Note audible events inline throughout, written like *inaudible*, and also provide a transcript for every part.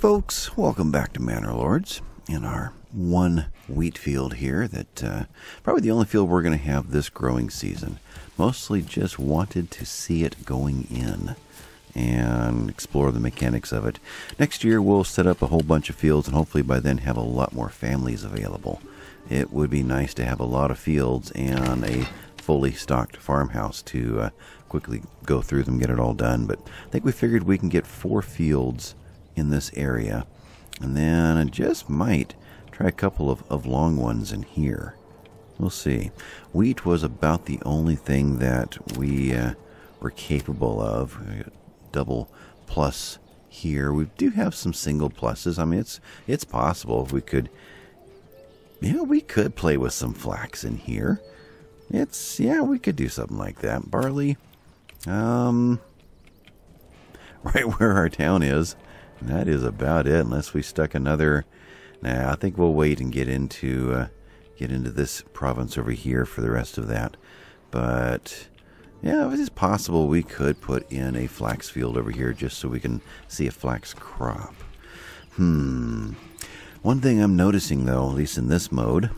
Folks, welcome back to Manor Lords in our one wheat field here that uh, probably the only field we're going to have this growing season. Mostly just wanted to see it going in and explore the mechanics of it. Next year we'll set up a whole bunch of fields and hopefully by then have a lot more families available. It would be nice to have a lot of fields and a fully stocked farmhouse to uh, quickly go through them, get it all done. But I think we figured we can get four fields in this area. And then I just might try a couple of, of long ones in here. We'll see. Wheat was about the only thing that we uh, were capable of. Double plus here. We do have some single pluses. I mean, it's it's possible if we could. Yeah, we could play with some flax in here. It's yeah, we could do something like that. Barley, um, *laughs* right where our town is. That is about it, unless we stuck another. Nah, I think we'll wait and get into uh, get into this province over here for the rest of that. But yeah, it is possible we could put in a flax field over here just so we can see a flax crop. Hmm. One thing I'm noticing though, at least in this mode,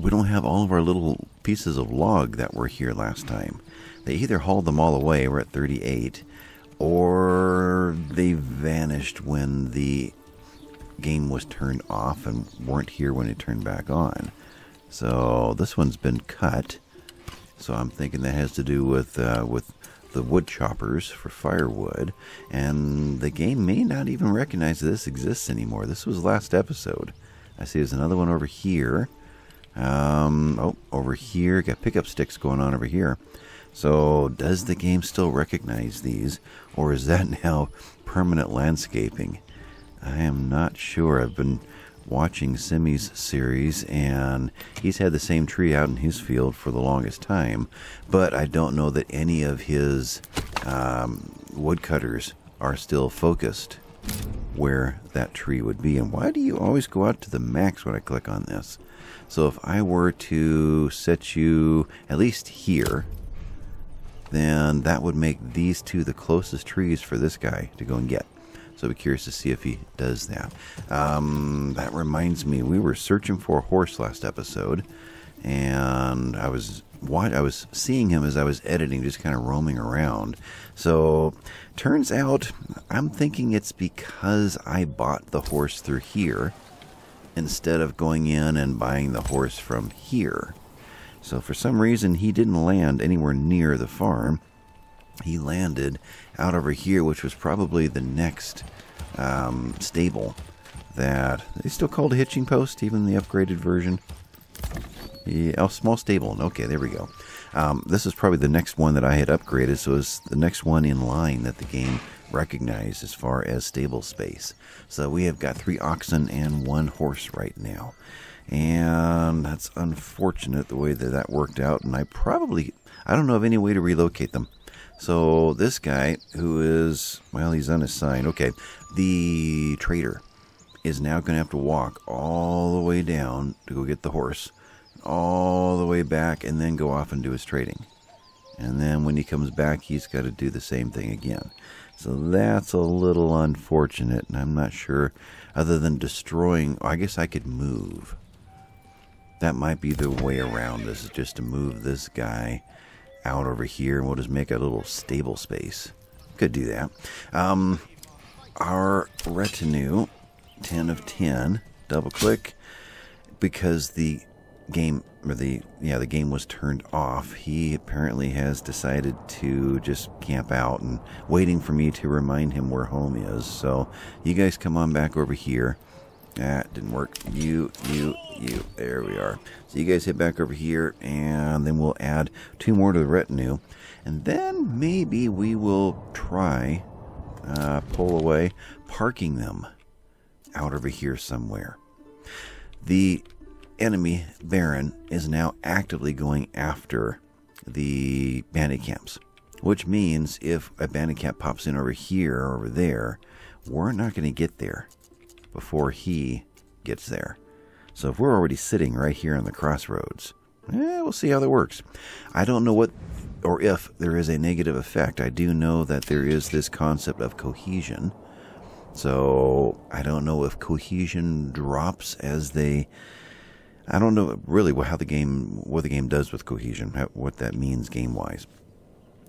we don't have all of our little pieces of log that were here last time. They either hauled them all away, we're at 38, or they vanished when the game was turned off and weren't here when it turned back on. So this one's been cut. So I'm thinking that has to do with uh, with the wood choppers for firewood, and the game may not even recognize this exists anymore. This was last episode. I see there's another one over here. Um, oh, over here, got pickup sticks going on over here. So, does the game still recognize these, or is that *laughs* now permanent landscaping? I am not sure. I've been watching Simi's series, and he's had the same tree out in his field for the longest time, but I don't know that any of his um, woodcutters are still focused where that tree would be. And why do you always go out to the max when I click on this? So if I were to set you at least here, then that would make these two the closest trees for this guy to go and get. So I'll be curious to see if he does that. Um, that reminds me, we were searching for a horse last episode, and I was I was seeing him as I was editing, just kind of roaming around. So turns out I'm thinking it's because I bought the horse through here instead of going in and buying the horse from here. So for some reason, he didn't land anywhere near the farm. He landed out over here, which was probably the next um, stable that they still called a hitching post, even the upgraded version. Yeah, oh, small stable. Okay, there we go. Um, this is probably the next one that I had upgraded, so it's the next one in line that the game recognized as far as stable space. So we have got three oxen and one horse right now. And that's unfortunate the way that that worked out. And I probably, I don't know of any way to relocate them. So this guy who is, well, he's unassigned. Okay, the trader is now going to have to walk all the way down to go get the horse, all the way back, and then go off and do his trading. And then when he comes back, he's got to do the same thing again. So that's a little unfortunate, and I'm not sure, other than destroying, I guess I could move. That might be the way around this, is just to move this guy out over here, and we'll just make a little stable space. Could do that. Um, our retinue, 10 of 10, double click, because the game or the yeah the game was turned off he apparently has decided to just camp out and waiting for me to remind him where home is so you guys come on back over here that didn't work. You you you. There we are. So you guys head back over here and then we'll add two more to the retinue. And then maybe we will try uh, pull away parking them out over here somewhere. The enemy Baron is now actively going after the bandit camps, which means if a bandit camp pops in over here or over there, we're not going to get there before he gets there. So if we're already sitting right here on the crossroads, eh, we'll see how that works. I don't know what or if there is a negative effect. I do know that there is this concept of cohesion So I don't know if cohesion drops as they. I don't know really how the game what the game does with cohesion, what that means game wise.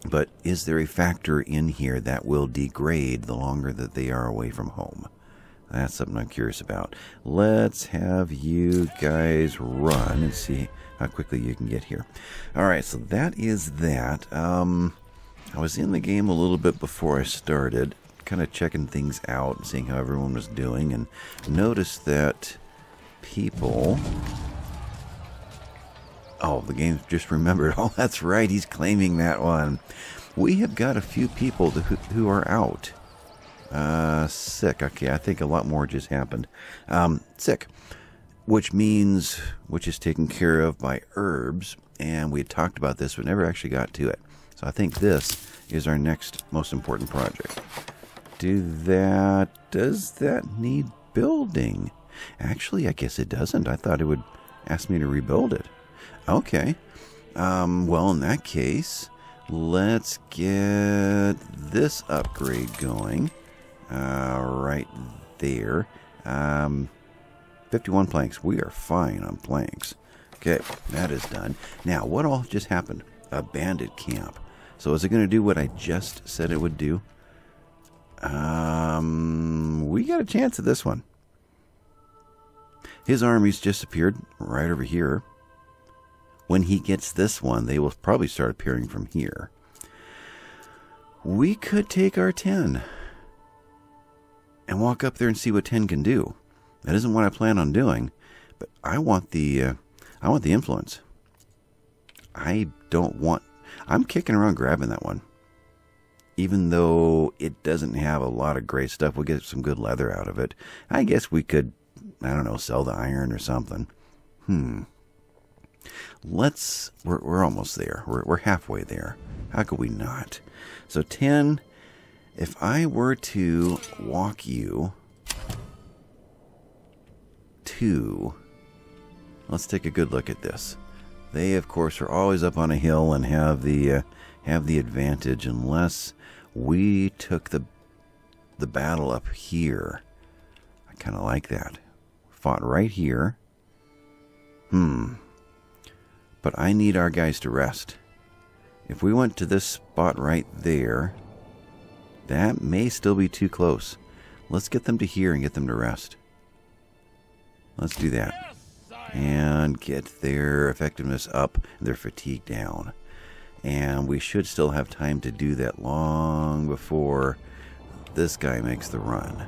But is there a factor in here that will degrade the longer that they are away from home? That's something I'm curious about. Let's have you guys run and see how quickly you can get here. All right, so that is that. Um, I was in the game a little bit before I started, kind of checking things out and seeing how everyone was doing, and noticed that people. Oh, the game just remembered. *laughs* Oh, that's right. He's claiming that one. We have got a few people who, who are out. Uh, sick. Okay, I think a lot more just happened. Um, sick, which means which is taken care of by herbs, and we had talked about this, but never actually got to it. So I think this is our next most important project. Do that? Does that need building? Actually, I guess it doesn't. I thought it would ask me to rebuild it. Okay. Um, well, in that case, let's get this upgrade going. Uh, right there. Um, 51 planks. We are fine on planks. Okay, that is done. Now, what all just happened? A bandit camp. So is it going to do what I just said it would do? Um, we got a chance at this one. His armies just appeared right over here. When he gets this one, they will probably start appearing from here. We could take our 10 and walk up there and see what 10 can do. That isn't what I plan on doing, but I want the uh, I want the influence. I don't want I'm kicking around grabbing that one. Even though it doesn't have a lot of great stuff, we'll get some good leather out of it. I guess we could I don't know, sell the iron or something. Hmm. Let's we're we're almost there. We're we're halfway there. How could we not? So 10 if I were to walk you to. Let's take a good look at this. They, of course, are always up on a hill and have the uh, have the advantage unless we took the the battle up here. I kind of like that. Fought right here. Hmm. But I need our guys to rest. If we went to this spot right there, that may still be too close. Let's get them to here and get them to rest. Let's do that. And get their effectiveness up and their fatigue down. And we should still have time to do that long before this guy makes the run.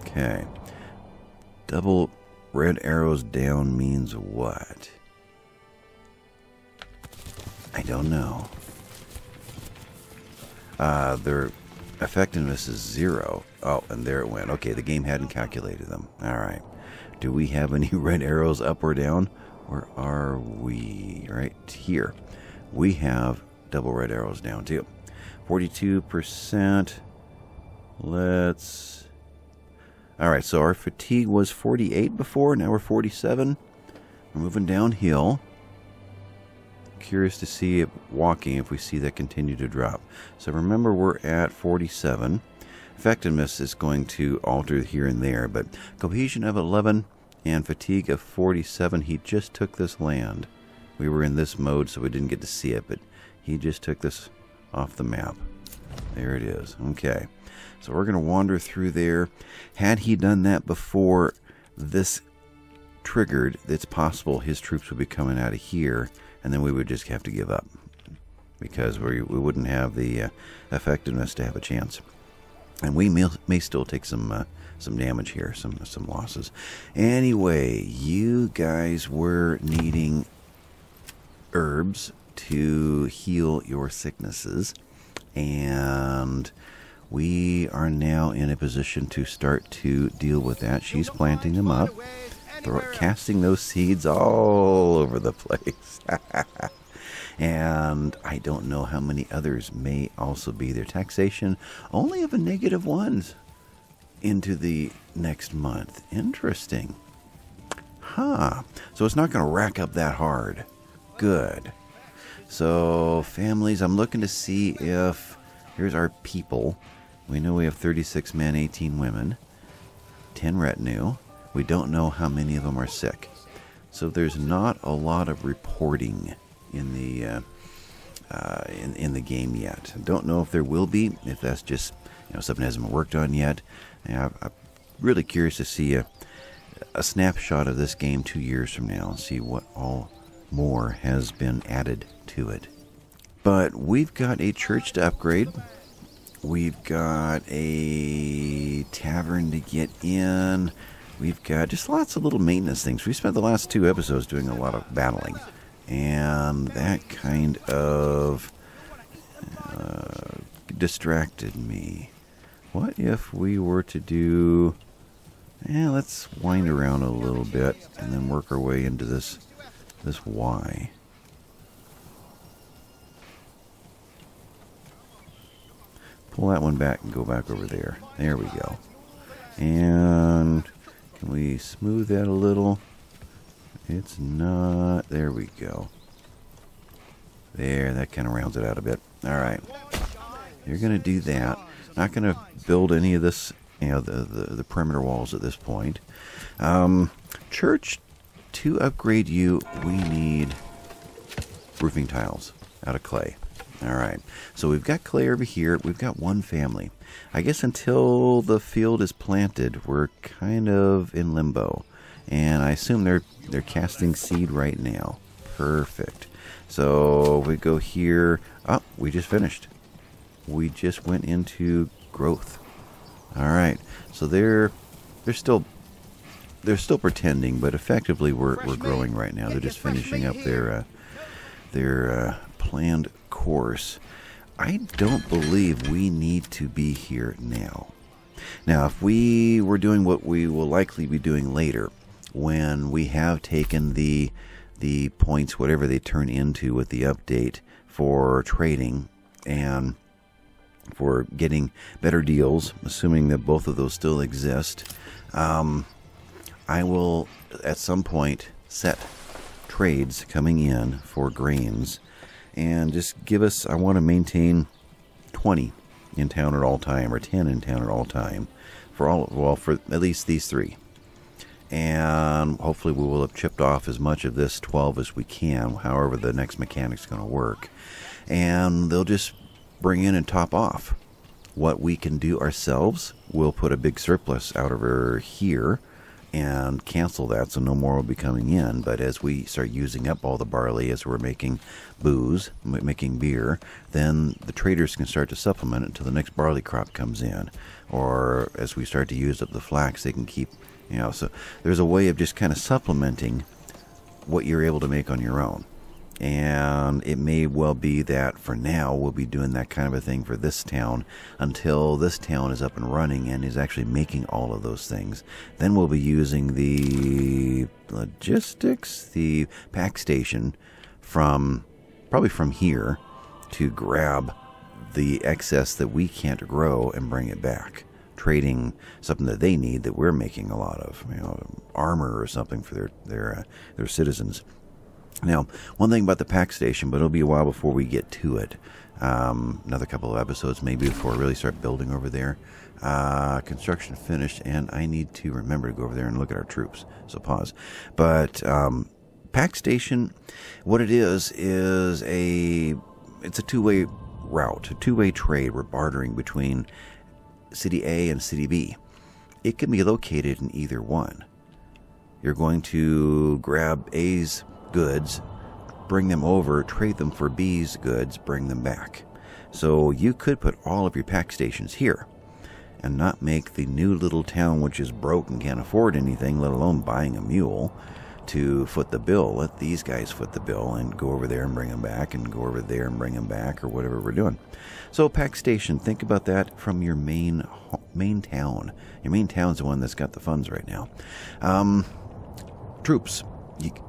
Okay. Double red arrows down means what? I don't know. Uh, they're Effectiveness is zero. Oh, and there it went. Okay, the game hadn't calculated them. All right. Do we have any *laughs* red arrows up or down? Where are we? Right here. We have double red arrows down too. 42%. Let's. All right, so our fatigue was 48 before. Now we're 47. We're moving downhill curious to see it walking if we see that continue to drop. So remember we're at 47. Effectiveness is going to alter here and there, but cohesion of 11 and fatigue of 47. He just took this land. We were in this mode, so we didn't get to see it, but he just took this off the map. There it is. Okay. So we're going to wander through there. Had he done that before this triggered, it's possible his troops would be coming out of here and then we would just have to give up because we, we wouldn't have the uh, effectiveness to have a chance. And we may, may still take some uh, some damage here, some some losses. Anyway, you guys were needing herbs to heal your sicknesses, and we are now in a position to start to deal with that. She's planting them up throw, casting those seeds all over the place. *laughs* and I don't know how many others may also be there. Taxation only of a negative ones into the next month. Interesting. Huh. So it's not going to rack up that hard. Good. So, families, I'm looking to see if here's our people. We know we have 36 men, 18 women, 10 retinue. We don't know how many of them are sick. So there's not a lot of reporting in the uh, uh, in, in the game yet. Don't know if there will be, if that's just you know something hasn't been worked on yet. I'm really curious to see a, a snapshot of this game two years from now and see what all more has been added to it. But we've got a church to upgrade. We've got a tavern to get in. We've got just lots of little maintenance things. We spent the last two episodes doing a lot of battling. And that kind of uh, distracted me. What if we were to do. Yeah, let's wind around a little bit and then work our way into this this Y. Pull that one back and go back over there. There we go. And can we smooth that a little? It's not. There we go. There, that kind of rounds it out a bit. All right. You're going to do that. Not going to build any of this, you know, the, the, the perimeter walls at this point. Um, church, to upgrade you, we need roofing tiles out of clay. All right. So we've got clay over here. We've got one family. I guess until the field is planted, we're kind of in limbo. And I assume they're they're casting seed right now. Perfect. So we go here. Oh, we just finished. We just went into growth. All right. So they're they're still they're still pretending, but effectively we're we're growing right now. They're just finishing up their uh, their uh, planned course. I don't believe we need to be here now. Now, if we were doing what we will likely be doing later, when we have taken the the points, whatever they turn into with the update for trading and for getting better deals, assuming that both of those still exist, um, I will at some point set trades coming in for grains and just give us, I want to maintain 20 in town at all time or 10 in town at all time for all, well, for at least these three and hopefully we will have chipped off as much of this 12 as we can, however the next mechanic's going to work. And they'll just bring in and top off. What we can do ourselves, we'll put a big surplus out over here and cancel that so no more will be coming in. But as we start using up all the barley as we're making booze, making beer, then the traders can start to supplement until the next barley crop comes in. Or as we start to use up the flax, they can keep you know, so there's a way of just kind of supplementing what you're able to make on your own. And it may well be that for now we'll be doing that kind of a thing for this town until this town is up and running and is actually making all of those things. Then we'll be using the logistics, the pack station from probably from here to grab the excess that we can't grow and bring it back trading something that they need that we're making a lot of, you know, armor or something for their their uh, their citizens. Now, one thing about the pack station, but it'll be a while before we get to it. Um, another couple of episodes, maybe before we really start building over there. Uh, construction finished, and I need to remember to go over there and look at our troops. So pause. But um, pack station, what it is is a it's a two way route, a two way trade. We're bartering between City A and City B. It can be located in either one. You're going to grab A's goods, bring them over, trade them for B's goods, bring them back. So you could put all of your pack stations here and not make the new little town which is broke and can't afford anything, let alone buying a mule, to foot the bill. Let these guys foot the bill and go over there and bring them back, and go over there and bring them back, or whatever we're doing. So, pack station. Think about that from your main main town. Your main town's the one that's got the funds right now. Um, troops.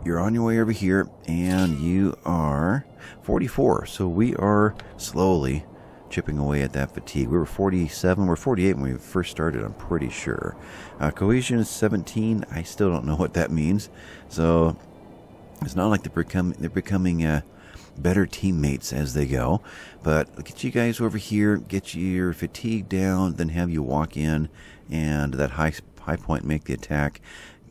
You're on your way over here, and you are 44. So we are slowly chipping away at that fatigue. We were 47, we're 48 when we first started, I'm pretty sure. Uh, cohesion is 17. I still don't know what that means. So it's not like they're, become, they're becoming uh, better teammates as they go. But get you guys over here, get your fatigue down, then have you walk in and that high high point make the attack.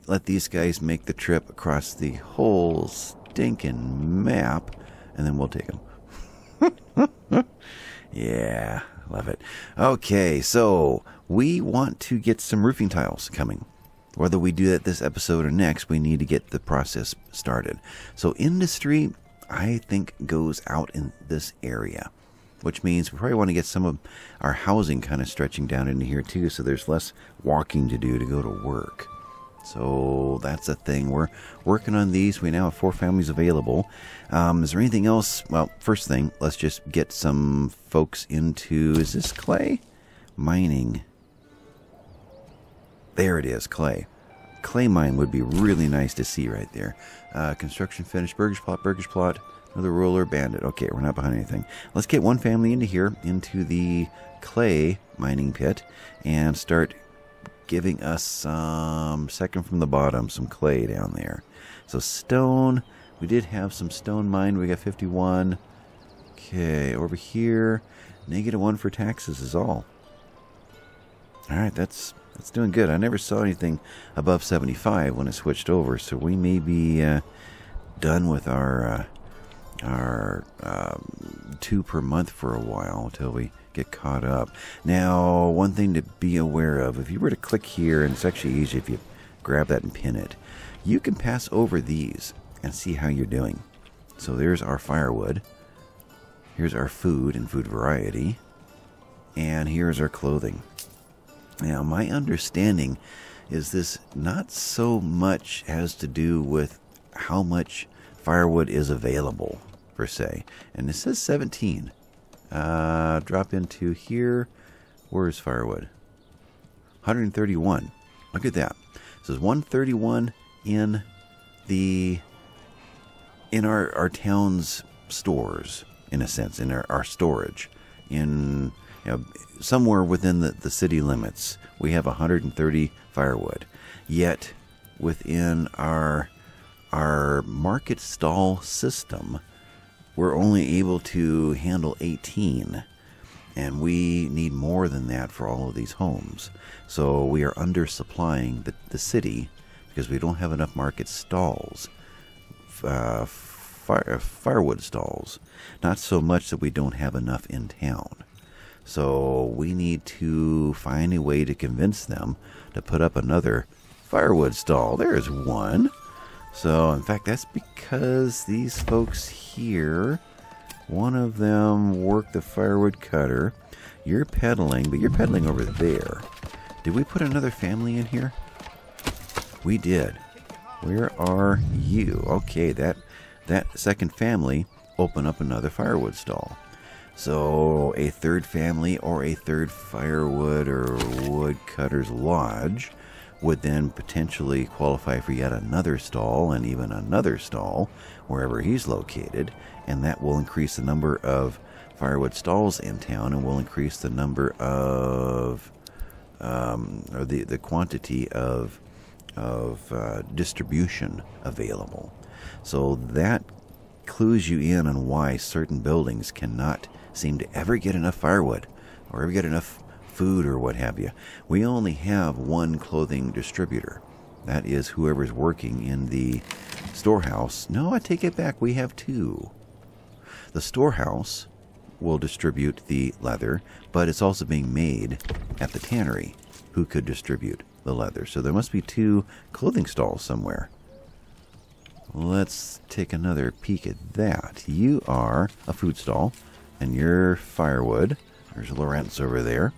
Let these guys make the trip across the whole stinking map, and then we'll take them. *laughs* yeah, love it. Okay, so we want to get some roofing tiles coming. Whether we do that this episode or next, we need to get the process started. So, industry, I think, goes out in this area, which means we probably want to get some of our housing kind of stretching down into here too, so there's less walking to do to go to work. So that's a thing. We're working on these. We now have four families available. Um, is there anything else? Well, first thing, let's just get some folks into. Is this clay? Mining. There it is, clay. Clay mine would be really nice to see right there. Uh, construction finished. Burgage plot, burgage plot. Another ruler, bandit. Okay, we're not behind anything. Let's get one family into here, into the clay mining pit, and start giving us some, second from the bottom, some clay down there. So stone, we did have some stone mined. We got 51. Okay, over here, negative one for taxes is all. All right, that's that's doing good. I never saw anything above 75 when it switched over, so we may be uh, done with our uh, our um, two per month for a while until we get caught up. Now, one thing to be aware of: if you were to click here, and it's actually easy if you grab that and pin it, you can pass over these and see how you're doing. So there's our firewood. Here's our food and food variety. And here's our clothing. Now, my understanding is this not so much has to do with how much firewood is available, per se. And it says 17. Uh, drop into here. Where's firewood? 131. Look at that. This is 131 in the in our, our town's stores, in a sense, in our, our storage. In you know, somewhere within the, the city limits, we have 130 firewood. Yet, within our our market stall system, we're only able to handle 18, and we need more than that for all of these homes. So we are undersupplying the, the city because we don't have enough market stalls, uh, fire, firewood stalls. Not so much that we don't have enough in town. So we need to find a way to convince them to put up another firewood stall. There's one. So, in fact, that's because these folks here, one of them worked the firewood cutter. You're peddling, but you're peddling over there. Did we put another family in here? We did. Where are you? Okay, that that second family open up another firewood stall. So, a third family or a third firewood or woodcutter's lodge would then potentially qualify for yet another stall and even another stall wherever he's located, and that will increase the number of firewood stalls in town and will increase the number of um, or the, the quantity of of uh, distribution available. So that clues you in on why certain buildings cannot seem to ever get enough firewood or ever get enough food or what have you. We only have one clothing distributor. That is whoever's working in the storehouse. No, I take it back. We have two. The storehouse will distribute the leather, but it's also being made at the tannery who could distribute the leather. So there must be two clothing stalls somewhere. Let's take another peek at that. You are a food stall and your firewood. There's Lawrence over there.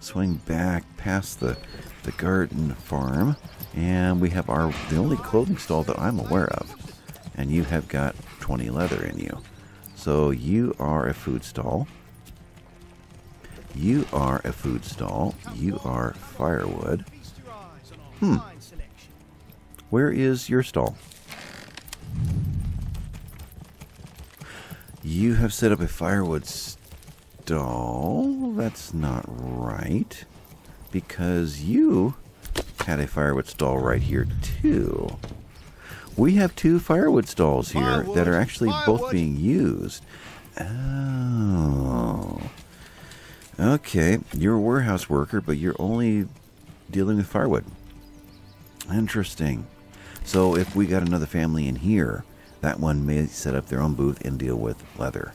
Swing back past the the garden farm, and we have our the only clothing stall that I'm aware of. And you have got 20 leather in you. So you are a food stall. You are a food stall. You are firewood. Hmm. Where is your stall? You have set up a firewood stall. That's not right. Because you had a firewood stall right here, too. we have two firewood stalls here Firewood, that are actually both being used. Oh. Okay, you're a warehouse worker, but you're only dealing with firewood. Interesting. So if we got another family in here, that one may set up their own booth and deal with leather.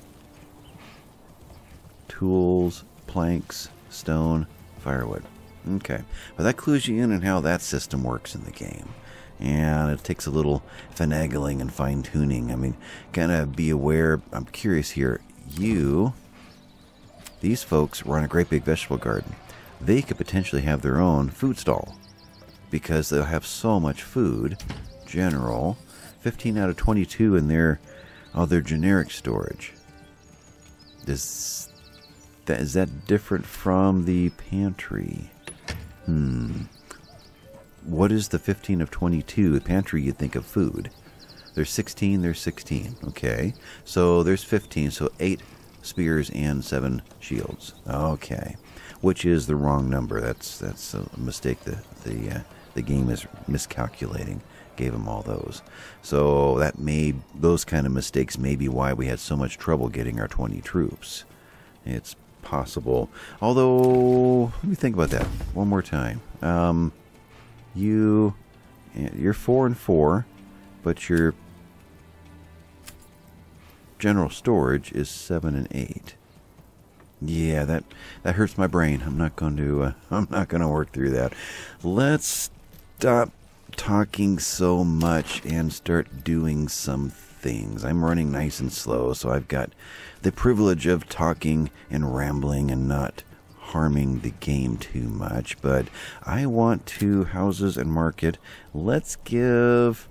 Tools, planks, stone, firewood. Okay. Well, that clues you in on how that system works in the game. And it takes a little finagling and fine tuning. I mean, kind of be aware. I'm curious here. You, these folks run a great big vegetable garden. They could potentially have their own food stall because they'll have so much food. General, 15 out of 22 in their, oh, their generic storage. Is that is that different from the pantry? Hmm. What is the 15 of 22? The pantry, you think of food. There's 16, there's 16. Okay. So there's 15, so 8 spears and 7 shields. Okay. Which is the wrong number. That's that's a mistake the the uh, the game is miscalculating. Gave him all those. So that may those kind of mistakes may be why we had so much trouble getting our 20 troops. It's possible. Although, let me think about that one more time. Um, you, you're four and four, but your general storage is seven and eight. Yeah, that that hurts my brain. I'm not going to. Uh, *laughs* I'm not going to work through that. Let's stop talking so much and start doing some things. I'm running nice and slow, so I've got the privilege of talking and rambling and not harming the game too much. But I want to houses and market. Let's give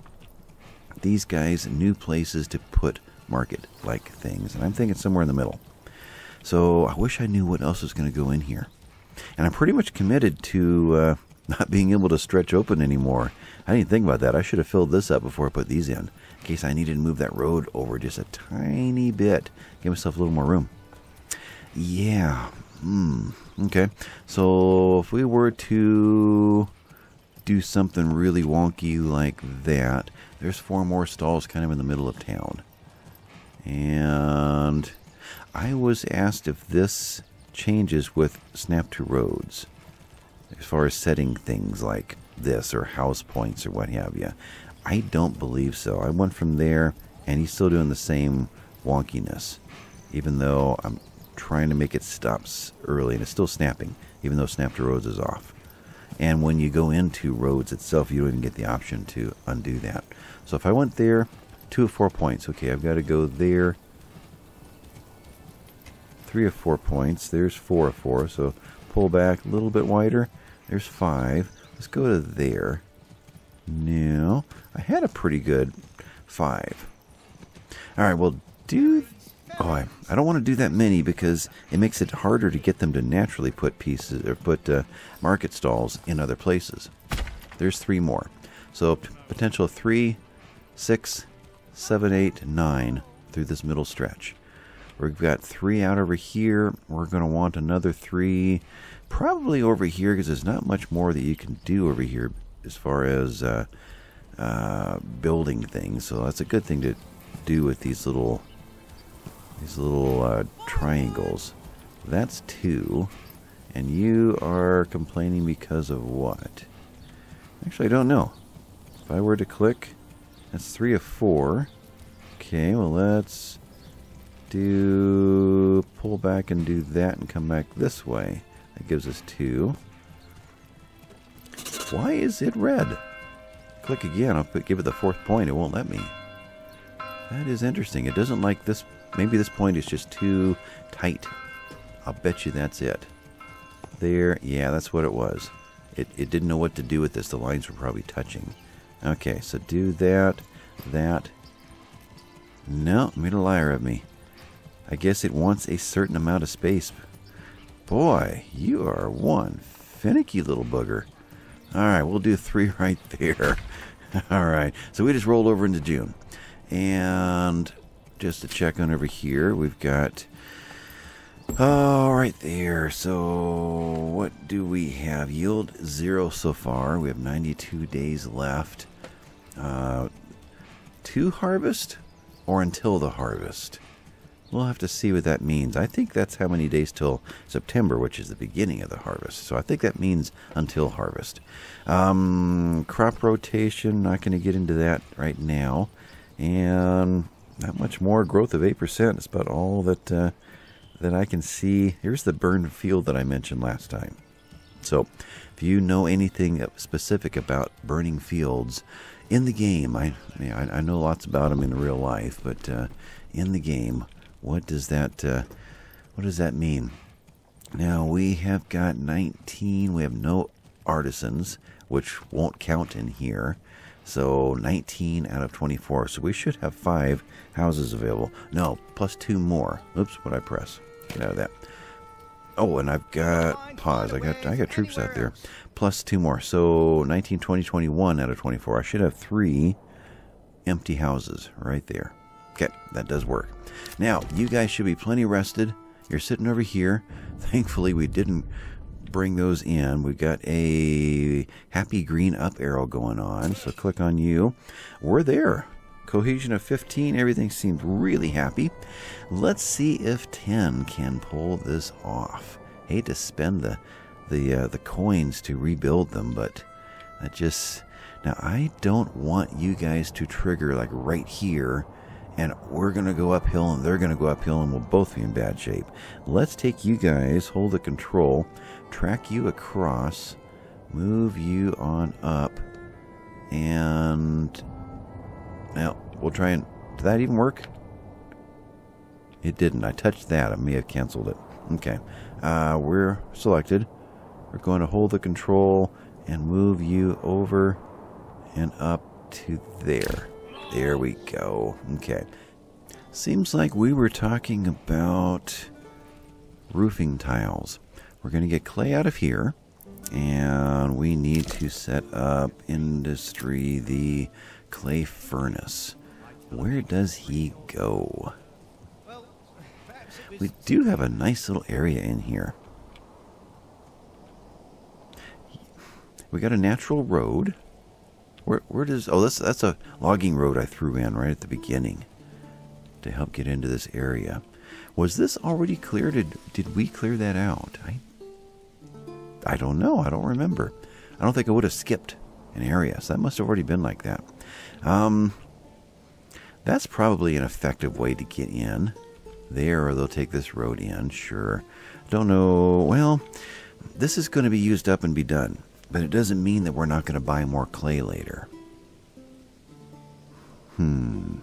these guys new places to put market like things, and I'm thinking somewhere in the middle. So I wish I knew what else was going to go in here. And I'm pretty much committed to uh, *laughs* not being able to stretch open anymore. I didn't think about that. I should have filled this up before I put these in, in case I needed to move that road over just a tiny bit. Give myself a little more room. Yeah. Hmm. Okay. So if we were to do something really wonky like that, there's four more stalls kind of in the middle of town. And I was asked if this changes with Snap to Roads as far as setting things like this or house points or what have you. I don't believe so. I went from there and he's still doing the same wonkiness, even though I'm trying to make it stop early and it's still snapping, even though Snap to Roads is off. And when you go into Roads itself, you don't even get the option to undo that. So if I went there, two of four points. Okay, I've got to go there. Three of four points. There's four of four. So pull back a little bit wider. There's five. Let's go to there. No, I had a pretty good five. All right, well, do. Oh, I, I don't want to do that many because it makes it harder to get them to naturally put pieces or put uh, market stalls in other places. There's three more. So potential three, six, seven, eight, nine through this middle stretch. We've got three out over here. We're going to want another three, probably over here because there's not much more that you can do over here as far as uh, uh, building things. So that's a good thing to do with these little these little uh, triangles. That's two, and you are complaining because of what? Actually, I don't know. If I were to click, that's three of four. Okay, well let's do pull back and do that and come back this way. That gives us two. Why is it red? Click again. I'll put, give it the fourth point. It won't let me. That is interesting. It doesn't like this. Maybe this point is just too tight. I'll bet you that's it. There. Yeah, that's what it was. It, it didn't know what to do with this. The lines were probably touching. Okay, so do that, that. No, made a liar of me. I guess it wants a certain amount of space. Boy, you are one finicky little booger. All right, we'll do three *laughs* right there. All right, so we just rolled over into June. And just to check on over here, we've got. Oh, right there. So, what do we have? Yield zero so far. We have 92 days left. Uh, to harvest or until the harvest? We'll have to see what that means. I think that's how many days till September, which is the beginning of the harvest. So I think that means until harvest. Um, crop rotation, not going to get into that right now. And not much more growth of 8%. It's about all that, uh, that I can see. Here's the burn field that I mentioned last time. So if you know anything specific about burning fields in the game, I, I know lots about them in real life, but uh, in the game, what does that uh, what does that mean? Now we have got 19. We have no artisans, which won't count in here. So 19 out of 24. So we should have five houses available. No, plus two more. Oops, what I press? Get out of that. Oh, and I've got pause. I got I got troops out there. Plus two more. So 19, 20, 21 out of 24. I should have three empty houses right there. Okay, that does work. Now, you guys should be plenty rested. You're sitting over here. *laughs* Thankfully, we didn't bring those in. We've got a happy green up arrow going on. So click on you. We're there. Cohesion of 15. Everything seems really happy. Let's see if 10 can pull this off. Hate to spend the the uh, the coins to rebuild them, but I just now I don't want you guys to trigger like right here and we're going to go uphill and they're going to go uphill and we'll both be in bad shape. Let's take you guys, hold the control, track you across, move you on up, and now we'll try and. Did that even work? It didn't. I touched that. I may have canceled it. Okay. Uh, we're selected. We're going to hold the control and move you over and up to there. There we go. Okay. Seems like we were talking about roofing tiles. We're going to get clay out of here. And we need to set up industry the clay furnace. Where does he go? We do have a nice little area in here. We got a natural road. Where where does oh that's that's a logging road I threw in right at the beginning to help get into this area. Was this already cleared? Did did we clear that out? I I don't know. I don't remember. I don't think I would have skipped an area. So that must have already been like that. Um, that's probably an effective way to get in there, or they'll take this road in. Sure. Don't know. Well, this is going to be used up and be done. But it doesn't mean that we're not going to buy more clay later. Hmm.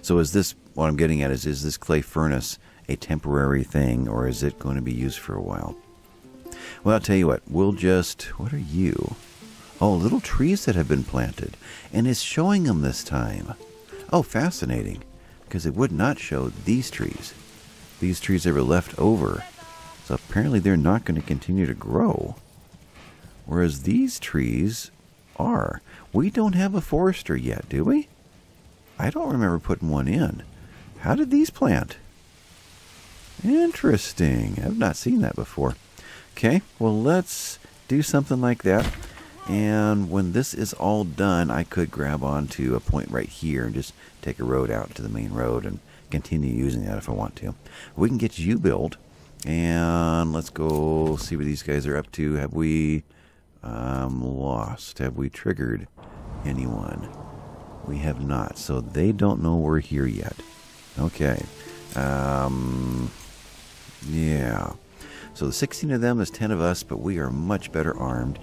So is this what I'm getting at is is this clay furnace a temporary thing or is it going to be used for a while? Well, I'll tell you what. We'll just what are you? Oh, little trees that have been planted and it's showing them this time. Oh, fascinating. Because it would not show these trees. These trees that were left over. So apparently they're not going to continue to grow. Whereas these trees are. We don't have a forester yet, do we? I don't remember putting one in. How did these plant? Interesting. I've not seen that before. Okay, well, let's do something like that. And when this is all done, I could grab onto a point right here and just take a road out to the main road and continue using that if I want to. We can get you built. And let's go see what these guys are up to. Have we um, lost? Have we triggered anyone? We have not. So they don't know we're here yet. Okay. Um, yeah. So the 16 of them is 10 of us, but we are much better armed.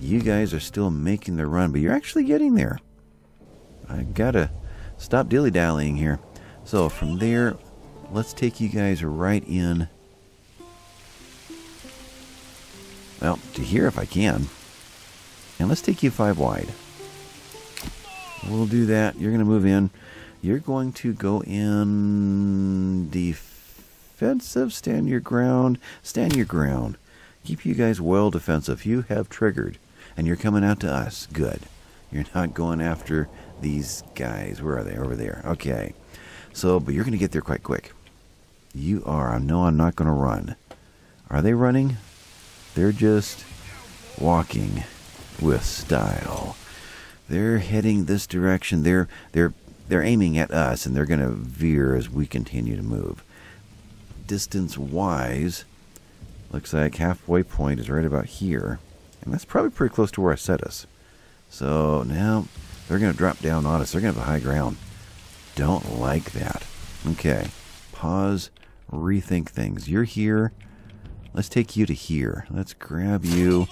You guys are still making the run, but you're actually getting there. I gotta stop dilly dallying here. So from there, let's take you guys right in. Well, to here if I can. And let's take you five wide. We'll do that. You're going to move in. You're going to go in defensive. Stand your ground. Stand your ground. Keep you guys well defensive. You have triggered. And you're coming out to us. Good. You're not going after these guys. Where are they? Over there. Okay. So, but you're going to get there quite quick. You are. I know I'm not going to run. Are they running? They're just walking with style. They're heading this direction. They're they're they're aiming at us, and they're going to veer as we continue to move. Distance wise, looks like halfway point is right about here, and that's probably pretty close to where I set us. So now they're going to drop down on us. They're going to have the high ground. Don't like that. Okay, pause, rethink things. You're here. Let's take you to here. Let's grab you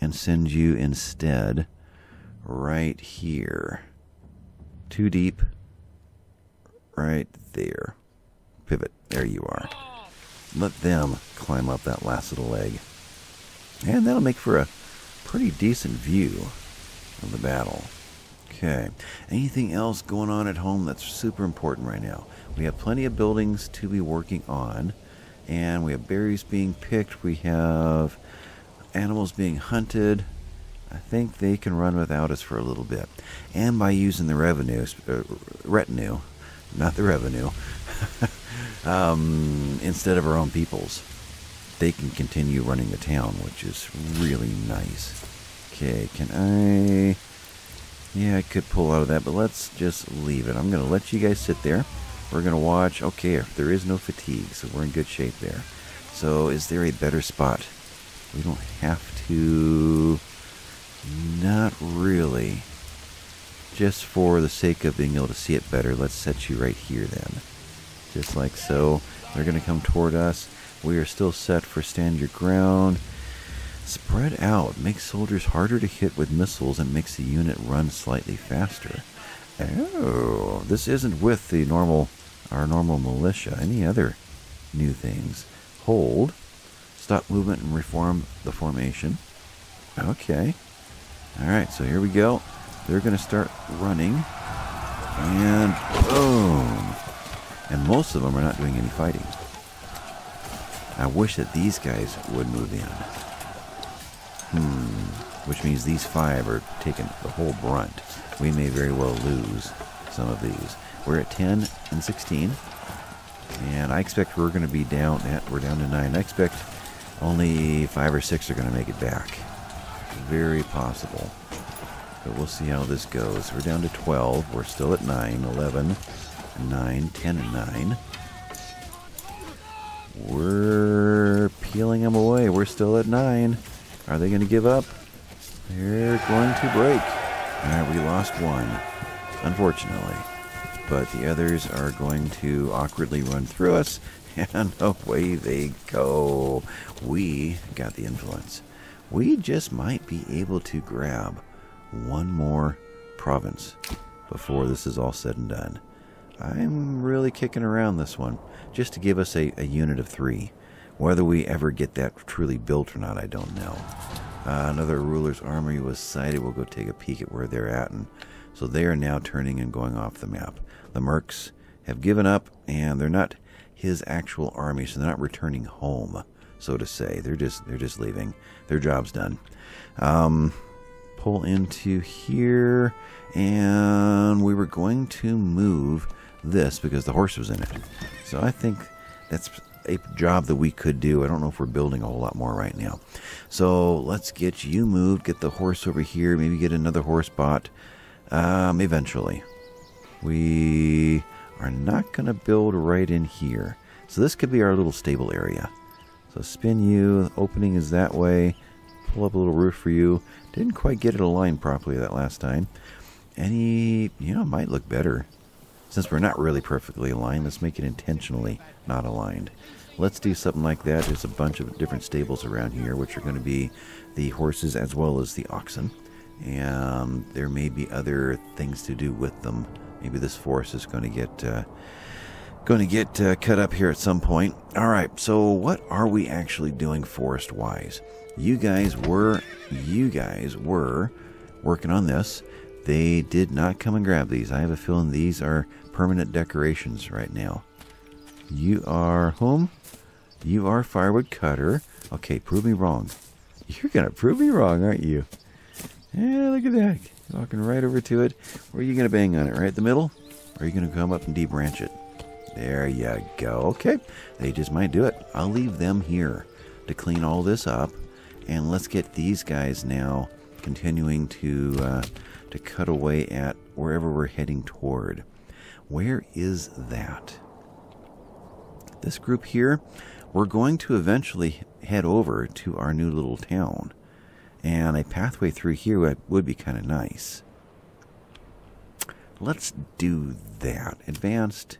and send you instead right here. Too deep. Right there. Pivot. There you are. Let them climb up that last little leg. And that'll make for a pretty decent view of the battle. Okay. Anything else going on at home that's super important right now? We have plenty of buildings to be working on. And we have berries being picked. We have animals being hunted. I think they can run without us for a little bit. And by using the revenue, uh, retinue, not the revenue, *laughs* um, instead of our own peoples, they can continue running the town, which is really nice. Okay, can I... Yeah, I could pull out of that, but let's just leave it. I'm going to let you guys sit there. We're going to watch. Okay, there is no fatigue, so we're in good shape there. So is there a better spot? We don't have to... Not really. Just for the sake of being able to see it better, let's set you right here then. Just like so. They're going to come toward us. We are still set for stand your ground. Spread out. Makes soldiers harder to hit with missiles and makes the unit run slightly faster. Oh, this isn't with the normal, our normal militia. Any other new things? Hold. Stop movement and reform the formation. Okay. Alright, so here we go. They're going to start running. And boom. And most of them are not doing any fighting. I wish that these guys would move in. Hmm. Which means these five are taking the whole brunt. We may very well lose some of these. We're at 10 and 16. And I expect we're going to be down at, we're down to 9. I expect only 5 or 6 are going to make it back very possible. But we'll see how this goes. We're down to 12. We're still at 9, 11, 9, 10, and 9. We're peeling them away. We're still at 9. Are they going to give up? They're going to break. Alright, we lost one, unfortunately. But the others are going to awkwardly run through us, and *laughs* away they go. We got the influence we just might be able to grab one more province before this is all said and done. I'm really kicking around this one just to give us a, a unit of three. Whether we ever get that truly built or not, I don't know. Uh, another ruler's army was sighted. We'll go take a peek at where they're at. And so they are now turning and going off the map. The Mercs have given up, and they're not his actual army, so they're not returning home so to say. They're just they're just leaving. Their job's done. Um, pull into here, and we were going to move this because the horse was in it. So I think that's a job that we could do. I don't know if we're building a whole lot more right now. So let's get you moved, get the horse over here, maybe get another horse bought um, eventually. We are not going to build right in here. So this could be our little stable area. So spin you, opening is that way. Pull up a little roof for you. Didn't quite get it aligned properly that last time. Any, you know, might look better. Since we're not really perfectly aligned, let's make it intentionally not aligned. Let's do something like that. There's a bunch of different stables around here, which are going to be the horses as well as the oxen. And there may be other things to do with them. Maybe this forest is going to get uh, going to get uh, cut up here at some point. All right, so what are we actually doing forest wise? You guys were you guys were working on this. They did not come and grab these. I have a feeling these are permanent decorations right now. You are whom? You are firewood cutter. Okay, prove me wrong. You're gonna prove me wrong, aren't you? Yeah, look at that. Walking right over to it. Where are you gonna bang on it? Right in the middle? Or are you gonna come up and debranch it? There you go. Okay, they just might do it. I'll leave them here to clean all this up, and let's get these guys now continuing to uh, to cut away at wherever we're heading toward. Where is that? This group here, we're going to eventually head over to our new little town. And a pathway through here would be kind of nice. Let's do that. Advanced,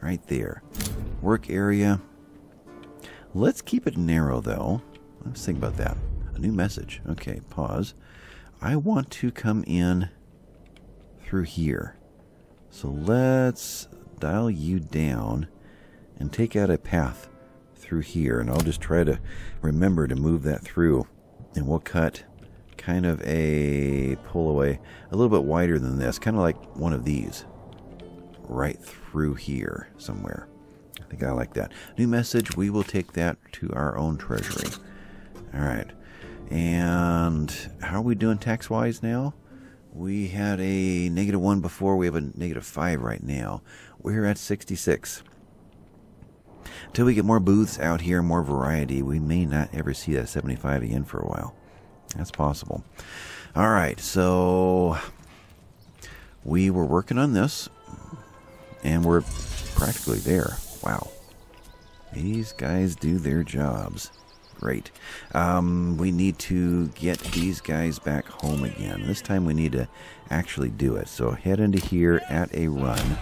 right there. Work area. Let's keep it narrow, though. Let's think about that. A new message. Okay, pause. I want to come in through here. So let's dial you down and take out a path through here. And I'll just try to remember to move that through. And we'll cut kind of a pull away a little bit wider than this, kind of like one of these, right through here somewhere. I think I like that. New message, we will take that to our own treasury. All right. And how are we doing tax wise now? We had a negative 1 before. We have a negative 5 right now. We're at 66. Until we get more booths out here, more variety, we may not ever see that 75 again for a while. That's possible. All right, so we were working on this, and we're practically there. Wow. These guys do their jobs. Great. Um, we need to get these guys back home again. This time we need to actually do it. So head into here at a run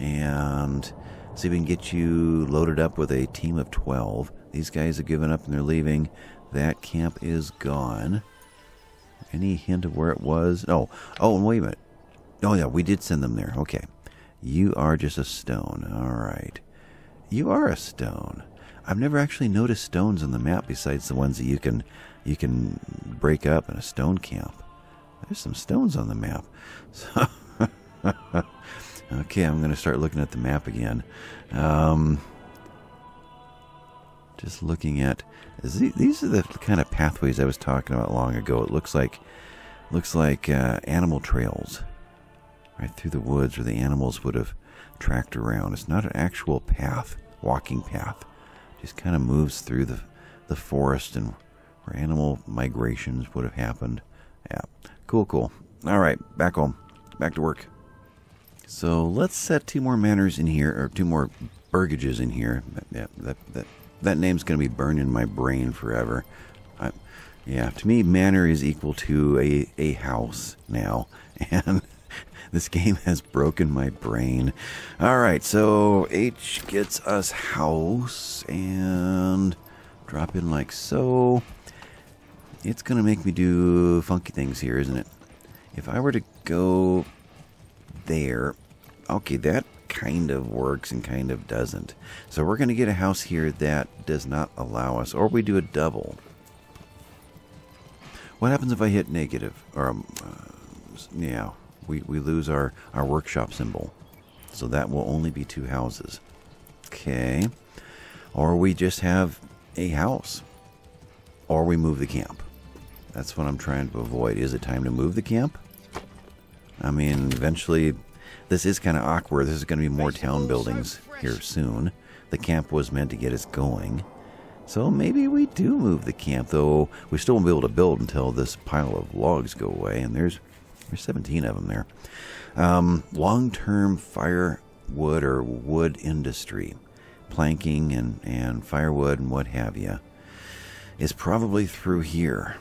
and see if we can get you loaded up with a team of 12. These guys have given up and they're leaving. That camp is gone. Any hint of where it was? Oh, oh, and wait a minute. Oh, yeah, we did send them there. Okay. You are just a stone. All right. You are a stone. I've never actually noticed stones on the map besides the ones that you can you can break up in a stone camp. There's some stones on the map. *laughs* So okay, I'm going to start looking at the map again. Um, just looking at these are the kind of pathways I was talking about long ago. It looks like looks like uh, animal trails right through the woods where the animals would have tracked around. It's not an actual path, walking path. It just kind of moves through the the forest and where animal migrations would have happened. Yeah, cool, cool. All right, back home, back to work. So let's set two more manors in here, or two more burgages in here. Yeah, that that that name's going to be burned in my brain forever. I, yeah, to me, manor is equal to a, a house now. *laughs* And this game has broken my brain. All right, so H gets us house and drop in like so. It's going to make me do funky things here, isn't it? If I were to go there, okay, that kind of works and kind of doesn't. So we're going to get a house here that does not allow us, or we do a double. What happens if I hit negative? Or, um, uh, yeah, we, we lose our, our workshop symbol. So that will only be two houses. Okay. Or we just have a house. Or we move the camp. That's what I'm trying to avoid. Is it time to move the camp? I mean, eventually this is kind of awkward. There's going to be more town buildings here soon. The camp was meant to get us going. So maybe we do move the camp, though we still won't be able to build until this pile of logs go away. And there's there's 17 of them there. Um, long-term firewood or wood industry, planking and, and firewood and what have you, is probably through here,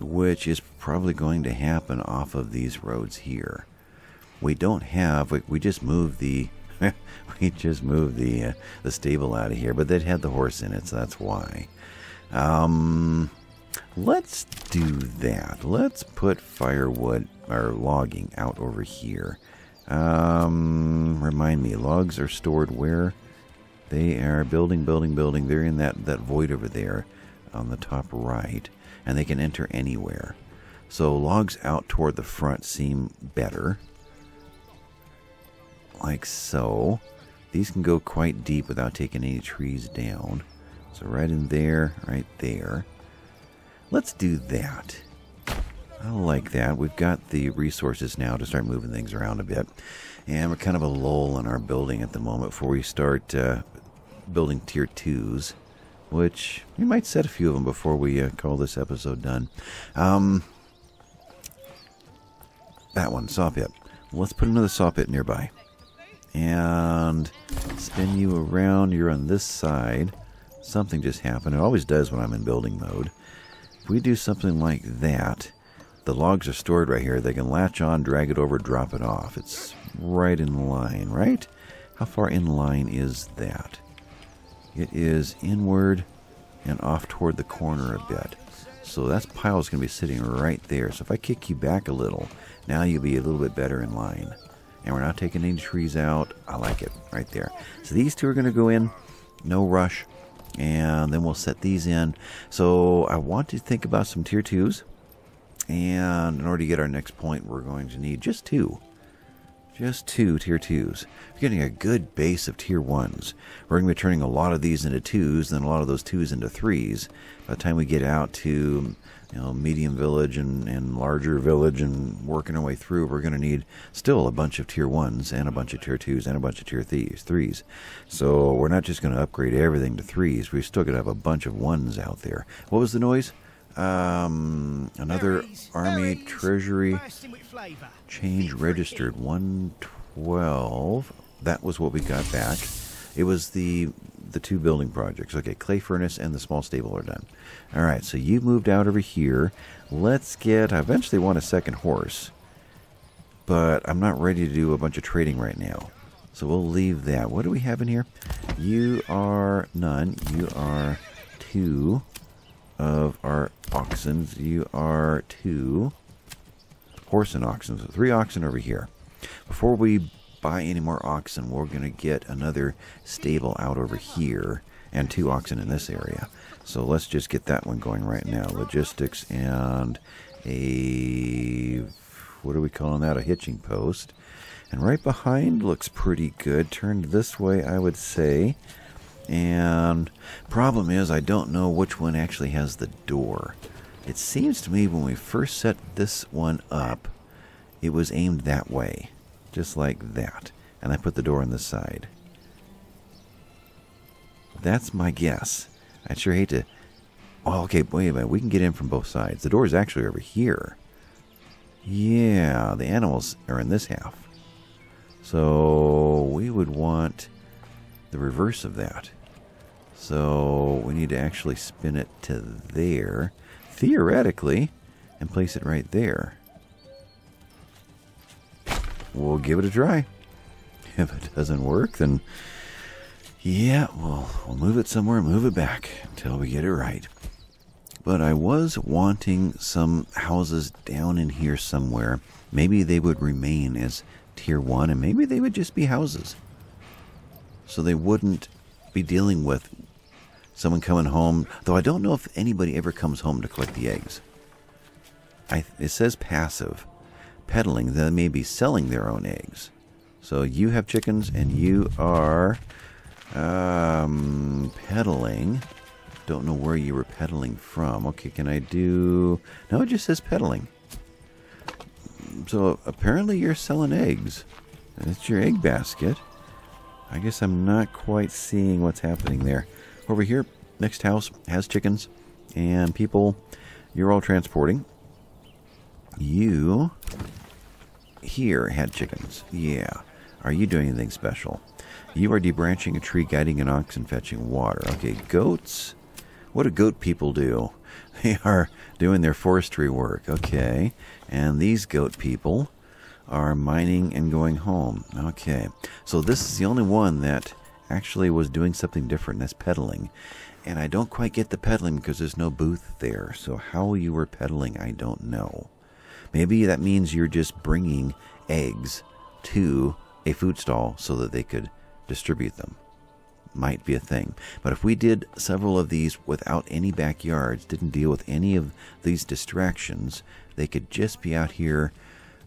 which is probably going to happen off of these roads here we don't have. We, we just moved the *laughs* we just moved the uh, the stable out of here, but that had the horse in it, so that's why. Um, let's do that. Let's put firewood or logging out over here. Um, remind me, logs are stored where? They are building, building, building. They're in that, that void over there on the top right, and they can enter anywhere. So logs out toward the front seem better like so. These can go quite deep without taking any trees down. So right in there, right there. Let's do that. I like that. We've got the resources now to start moving things around a bit. And we're kind of a lull in our building at the moment before we start uh, building tier 2s, which we might set a few of them before we uh, call this episode done. Um, that one, saw pit. let's put another saw pit nearby. And spin you around. You're on this side. Something just happened. It always does when I'm in building mode. If we do something like that, the logs are stored right here. They can latch on, drag it over, drop it off. It's right in line, right? How far in line is that? It is inward and off toward the corner a bit. So that pile is going to be sitting right there. So if I kick you back a little, now you'll be a little bit better in line. And we're not taking any trees out. I like it right there. So these two are going to go in. No rush. And then we'll set these in. So I want to think about some tier 2s. And in order to get our next point, we're going to need just two. Just two tier 2s. We're getting a good base of tier 1s. We're going to be turning a lot of these into 2s, then a lot of those 2s into 3s. By the time we get out to you know, medium village and, and larger village and working our way through, we're going to need still a bunch of tier 1s and a bunch of tier 2s and a bunch of tier 3s. So we're not just going to upgrade everything to 3s. We're still going to have a bunch of 1s out there. What was the noise? Um, another berries, army berries, treasury change registered 112. That was what we got back. It was the the two building projects. Okay, clay furnace and the small stable are done. All right, so you've moved out over here. Let's get. I eventually want a second horse, but I'm not ready to do a bunch of trading right now. So we'll leave that. What do we have in here? You are none. You are two of our oxen. You are two horse and oxen. So three oxen over here. Before we buy any more oxen, we're going to get another stable out over here and two oxen in this area. So let's just get that one going right now. Logistics and a, what are we calling that? A hitching post. And right behind looks pretty good. Turned this way, I would say. And problem is, I don't know which one actually has the door. It seems to me when we first set this one up, it was aimed that way, just like that. And I put the door on the side. That's my guess. I sure hate to. Oh, okay, wait a minute. We can get in from both sides. The door is actually over here. Yeah, the animals are in this half. So we would want the reverse of that. So we need to actually spin it to there, theoretically, and place it right there. We'll give it a try. *laughs* If it doesn't work, then yeah, we'll, we'll move it somewhere, and move it back until we get it right. But I was wanting some houses down in here somewhere. Maybe they would remain as tier 1, and maybe they would just be houses. So they wouldn't be dealing with someone coming home, though I don't know if anybody ever comes home to collect the eggs. I, it says passive. Peddling, they may be selling their own eggs. So you have chickens and you are um, peddling. Don't know where you were peddling from. Okay, can I do... No, it just says peddling. So apparently you're selling eggs. It's your egg basket. I guess I'm not quite seeing what's happening there. Over here, next house has chickens and people. You're all transporting. You here had chickens. Yeah. Are you doing anything special? You are debranching a tree, guiding an ox, and fetching water. Okay, goats. What do goat people do? *laughs* They are doing their forestry work. Okay. And these goat people are mining and going home. Okay. So this is the only one that actually was doing something different. That's peddling. And I don't quite get the peddling because there's no booth there. So how you were peddling, I don't know. Maybe that means you're just bringing eggs to a food stall so that they could distribute them. Might be a thing. But if we did several of these without any backyards, didn't deal with any of these distractions, they could just be out here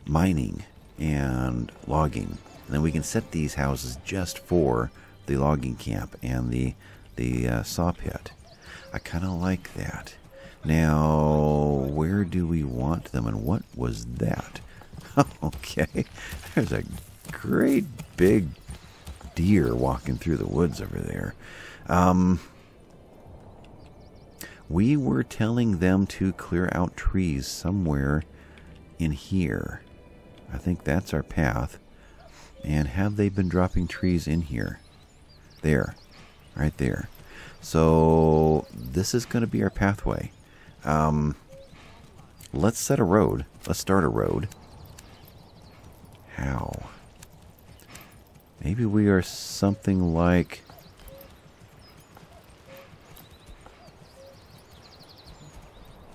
mining and logging. And then we can set these houses just for the logging camp and the the uh, saw pit. I kind of like that. Now, where do we want them, and what was that? *laughs* okay, there's a great big deer walking through the woods over there. Um, we were telling them to clear out trees somewhere in here. I think that's our path. And have they been dropping trees in here? There. Right there. So this is going to be our pathway. Um, let's set a road. Let's start a road. How? Maybe we are something like...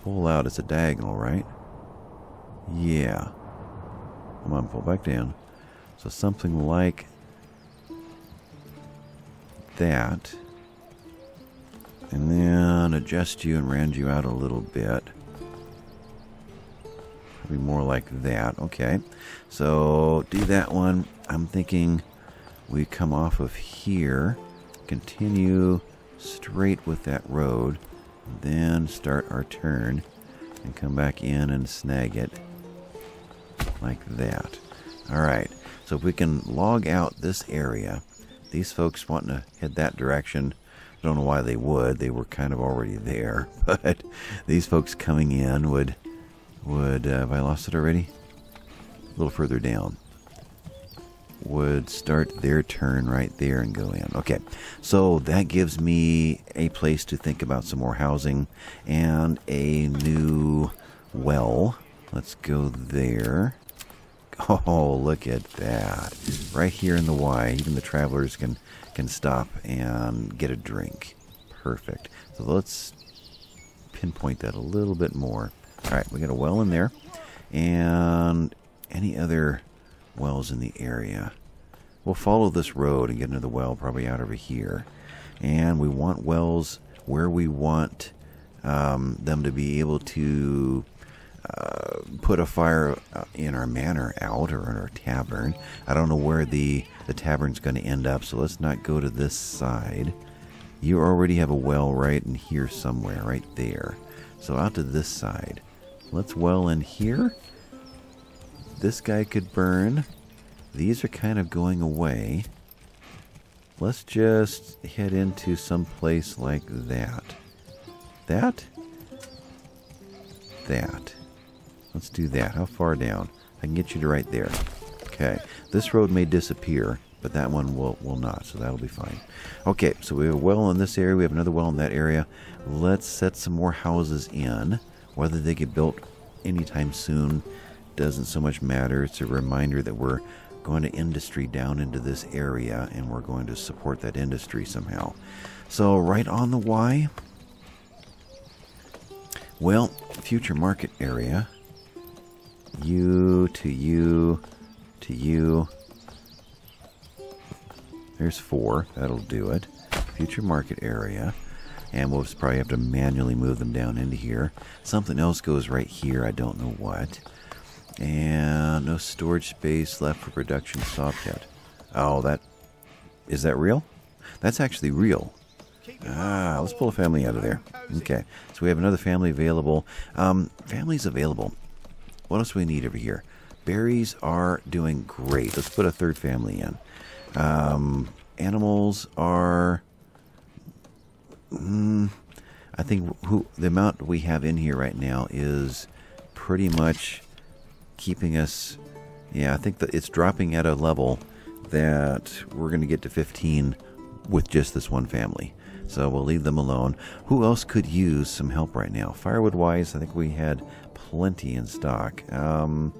Pull out as a diagonal, right? Yeah. Come on, pull back down. So something like that. And then adjust you and round you out a little bit. Probably more like that. Okay. So do that one. I'm thinking we come off of here, continue straight with that road, then start our turn and come back in and snag it like that. All right. So if we can log out this area, these folks wanting to head that direction, I don't know why they would. They were kind of already there, *laughs* but these folks coming in would would uh, have I lost it already? A little further down would start their turn right there and go in. Okay, so that gives me a place to think about some more housing and a new well. Let's go there. *laughs* Oh, look at that. Right here in the Y, even the travelers can, can stop and get a drink. Perfect. So let's pinpoint that a little bit more. All right, we got a well in there. And any other wells in the area. We'll follow this road and get into the well probably out over here. And we want wells where we want um, them to be able to put a fire uh, in our manor out or in our tavern. I don't know where the, the tavern's going to end up, so let's not go to this side. You already have a well right in here somewhere, right there. So out to this side. Let's well in here. This guy could burn. These are kind of going away. Let's just head into some place like that. That? That. Let's do that. How far down? I can get you to right there. Okay. This road may disappear, but that one will, will not, so that'll be fine. Okay, so we have a well in this area. We have another well in that area. Let's set some more houses in. Whether they get built anytime soon doesn't so much matter. It's a reminder that we're going to industry down into this area and we're going to support that industry somehow. So, right on the Y. Well, future market area. You to you to you. There's four. That'll do it. Future market area. And we'll probably have to manually move them down into here. Something else goes right here. I don't know what. And no storage space left for production saw yet. Oh, that... Is that real? That's actually real. Ah, let's pull a family out of there. Okay, so we have another family available. Um, families available. What else do we need over here? Berries are doing great. Let's put a third family in. Um, animals are... Mm, I think who the amount we have in here right now is pretty much keeping us. Yeah, I think that it's dropping at a level that we're going to get to 15 with just this one family. So we'll leave them alone. Who else could use some help right now? Firewood wise, I think we had plenty in stock. Um,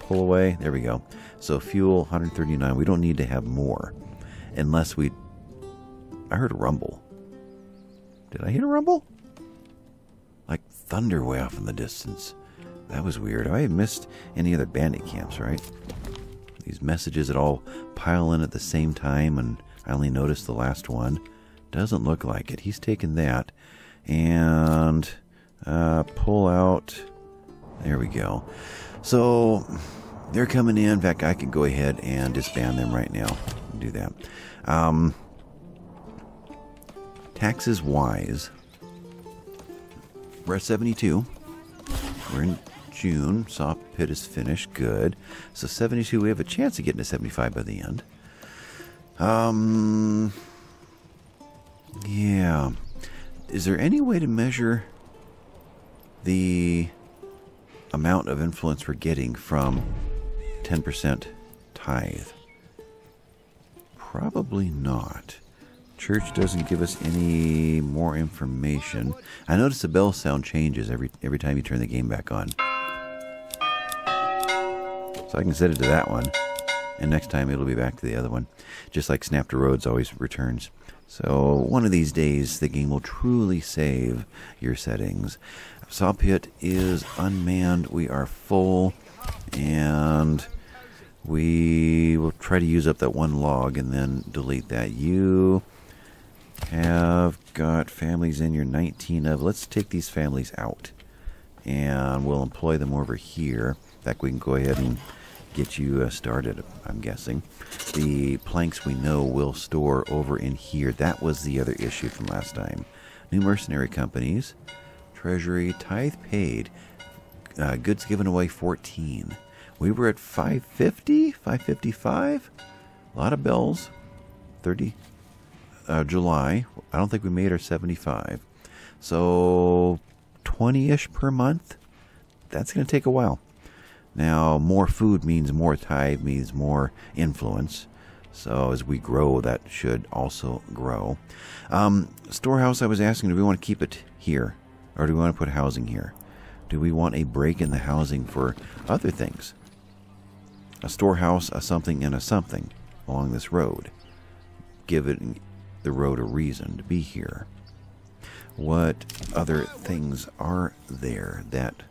pull away, there we go. So fuel 139. We don't need to have more unless we. I heard a rumble. Did I hear a rumble? Like thunder way off in the distance. That was weird. I missed any other bandit camps, right? These messages that all pile in at the same time, and I only noticed the last one. Doesn't look like it. He's taken that. And uh, pull out. There we go. So they're coming in. In fact, I can go ahead and disband them right now. Do that. Um, taxes wise, we're at 72. We're in June. Saw pit is finished. Good. So 72, we have a chance of getting to 75 by the end. Um, yeah. Is there any way to measure the amount of influence we're getting from 10% tithe? Probably not. Church doesn't give us any more information. I notice the bell sound changes every every time you turn the game back on. So I can set it to that one. And next time it'll be back to the other one. Just like Snap to Roads always returns. So one of these days the game will truly save your settings. Saw pit is unmanned. We are full. And we will try to use up that one log and then delete that. You have got families in your 19 of. Let's take these families out. And we'll employ them over here. In fact, we can go ahead and get you uh, started, I'm guessing. The planks we know will store over in here. That was the other issue from last time. New mercenary companies, treasury, tithe paid, uh, goods given away 14. We were at 550, 555. A lot of bells. 30 uh, July. I don't think we made our 75. So 20 ish per month. That's going to take a while. Now, more food means more tithe, means more influence. So as we grow, that should also grow. Um, storehouse, I was asking, do we want to keep it here? Or do we want to put housing here? Do we want a break in the housing for other things? A storehouse, a something, and a something along this road. Give it the road a reason to be here. What other things are there that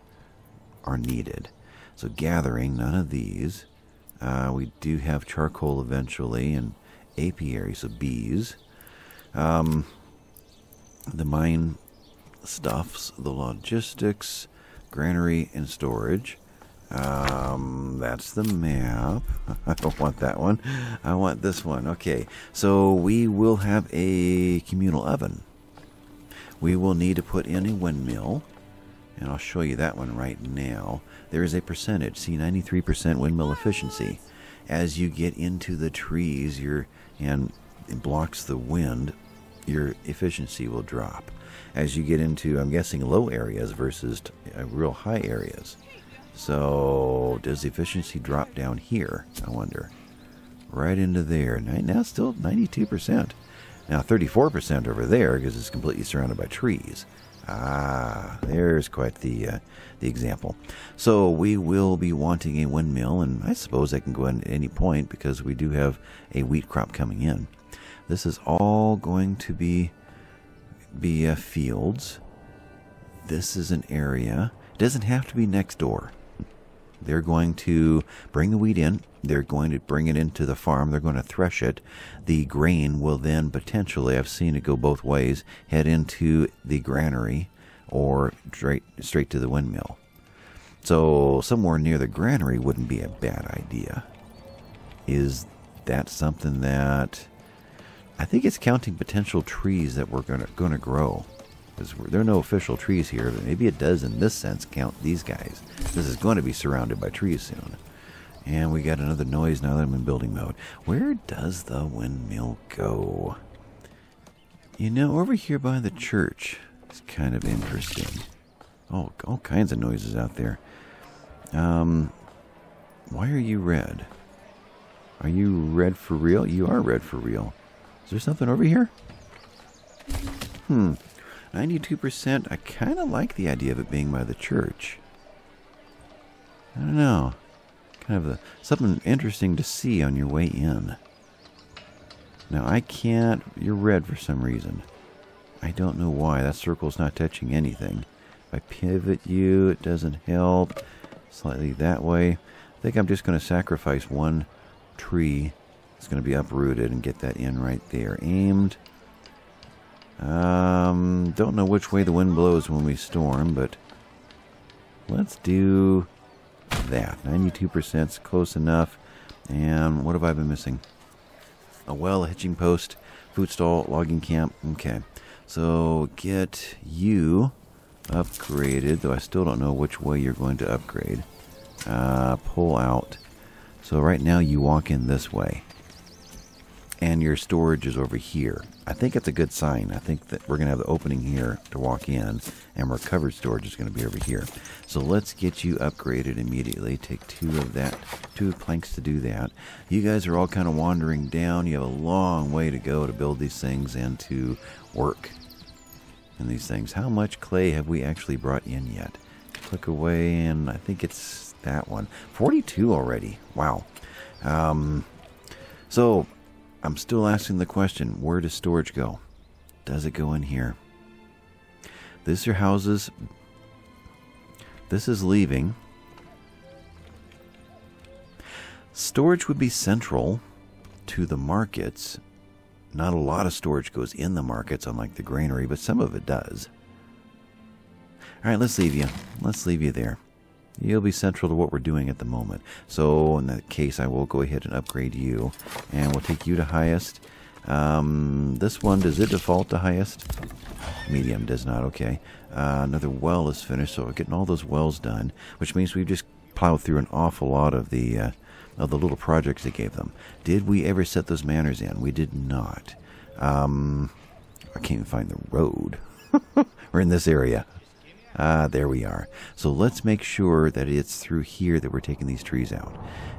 are needed? So gathering, none of these. Uh, we do have charcoal eventually and apiary, so bees. Um, the mine stuffs, the logistics, granary, and storage. Um, that's the map. *laughs* I don't want that one. I want this one. Okay, so we will have a communal oven. We will need to put in a windmill, and I'll show you that one right now there is a percentage. See, 93% windmill efficiency. As you get into the trees, your and it blocks the wind, your efficiency will drop. As you get into, I'm guessing, low areas versus t- uh, real high areas. So, does efficiency drop down here? I wonder. Right into there. Now, still 92%. Now, 34% over there because it's completely surrounded by trees. Ah, there's quite the uh, the example. So we will be wanting a windmill, and I suppose that can go in at any point because we do have a wheat crop coming in. This is all going to be be fields. This is an area. It doesn't have to be next door. They're going to bring the wheat in. They're going to bring it into the farm. They're going to thresh it. The grain will then potentially, I've seen it go both ways, head into the granary or straight, straight to the windmill. So, somewhere near the granary wouldn't be a bad idea. Is that something that. I think it's counting potential trees that we're going to, going to grow because there are no official trees here, but maybe it does in this sense count these guys. This is going to be surrounded by trees soon. And we got another noise now that I'm in building mode. Where does the windmill go? You know, over here by the church. It's kind of interesting. Oh, all kinds of noises out there. Um, why are you red? Are you red for real? You are red for real. Is there something over here? Hmm. 92%, I kind of like the idea of it being by the church. I don't know. Kind of a, something interesting to see on your way in. Now, I can't. You're red for some reason. I don't know why. That circle's not touching anything. If I pivot you, it doesn't help. Slightly that way. I think I'm just going to sacrifice one tree. It's going to be uprooted and get that in right there. Aimed. Um, don't know which way the wind blows when we storm, but let's do that. 92% is close enough. And what have I been missing? A well, a hitching post, food stall, logging camp. Okay. So get you upgraded, though I still don't know which way you're going to upgrade. Uh, pull out. So right now you walk in this way. And your storage is over here. I think it's a good sign. I think that we're going to have the opening here to walk in, and our covered storage is going to be over here. So let's get you upgraded immediately. Take two of that, two planks to do that. You guys are all kind of wandering down. You have a long way to go to build these things and to work in these things. How much clay have we actually brought in yet? Click away, and I think it's that one. 42 already. Wow. Um, so I'm still asking the question where does storage go? Does it go in here? This are houses. This is leaving. Storage would be central to the markets. Not a lot of storage goes in the markets, unlike the granary, but some of it does. All right, let's leave you. Let's leave you there. You'll be central to what we're doing at the moment. So in that case, I will go ahead and upgrade you. And we'll take you to highest. Um, this one, does it default to highest? Medium does not, okay. Uh, another well is finished, so we're getting all those wells done, which means we've just plowed through an awful lot of the uh, of the little projects they gave them. Did we ever set those manors in? We did not. Um, I can't even find the road. *laughs* we're in this area. Ah, there we are. So let's make sure that it's through here that we're taking these trees out.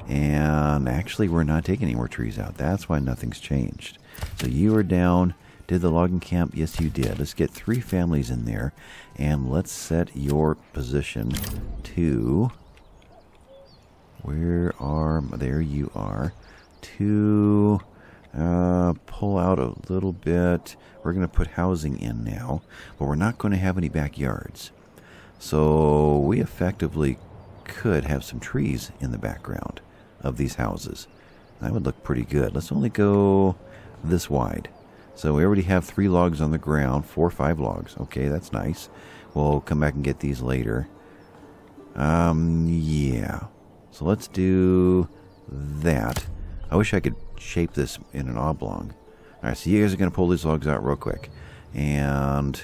And actually, we're not taking any more trees out. That's why nothing's changed. So you are down. Did the logging camp? Yes, you did. Let's get three families in there. And let's set your position to... Where are... There you are. To... Uh, pull out a little bit. We're going to put housing in now, but we're not going to have any backyards. So we effectively could have some trees in the background of these houses. That would look pretty good. Let's only go this wide. So we already have three logs on the ground, four or five logs. Okay, that's nice. We'll come back and get these later. Um, yeah. So let's do that. I wish I could shape this in an oblong. Alright, so you guys are going to pull these logs out real quick. And